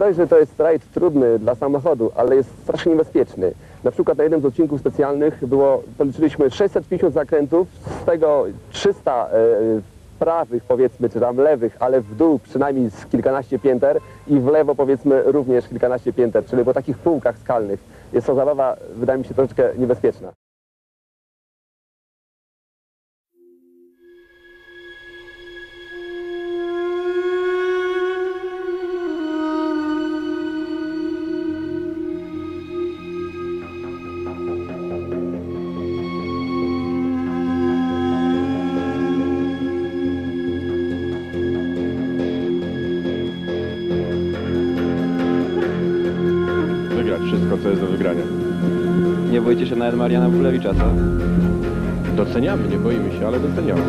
dość, że to jest rajd trudny dla samochodu, ale jest strasznie niebezpieczny. Na przykład na jednym z odcinków specjalnych było, policzyliśmy 650 zakrętów, z tego 300 e, prawych powiedzmy, czy tam lewych, ale w dół przynajmniej z kilkanaście pięter i w lewo powiedzmy również kilkanaście pięter, czyli po takich półkach skalnych. Jest to zabawa, wydaje mi się, troszeczkę niebezpieczna. Boicie się nawet Mariana Królewicza, co? Doceniamy, nie boimy się, ale doceniamy.